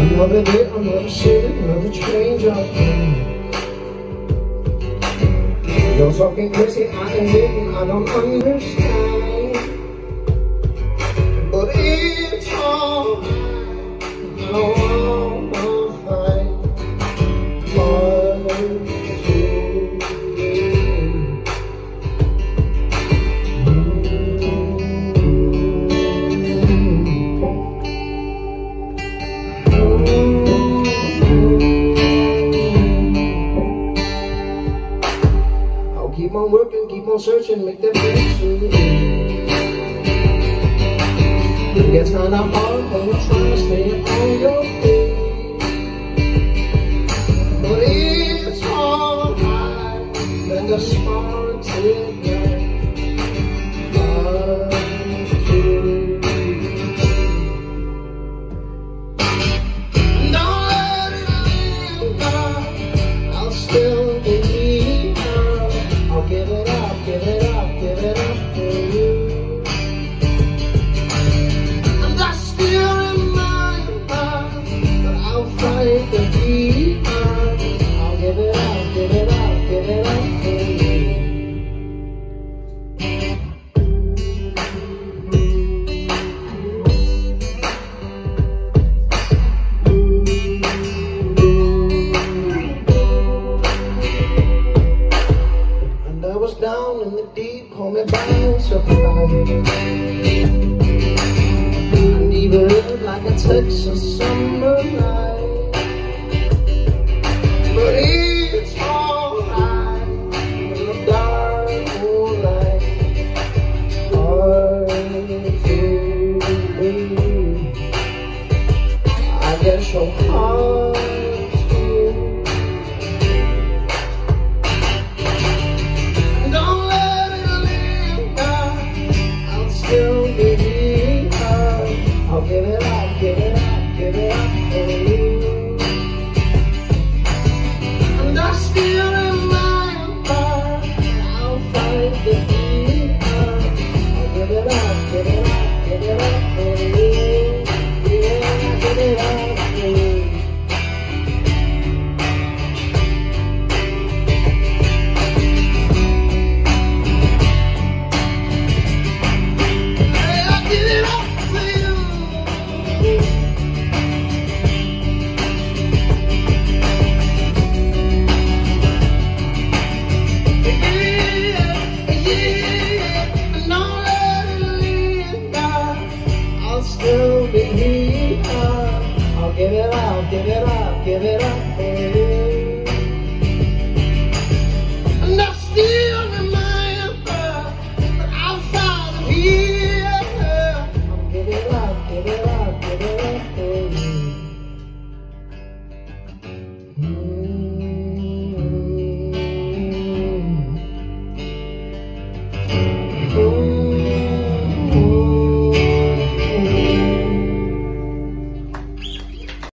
Another day, another city, another change of You're talking crazy, I ain't living, I don't understand. But it's all I wanna Love on working, keep on searching, make that breakthrough. It gets kinda hard when you're trying to stay on your feet. But it's alright, let the sparks ignite. Caught me by surprise. And even like a Texas summer night. But it's alright in the dark moonlight. Hard to believe. I guess your heart. Still be here. I'll give it up, give it up, give it up.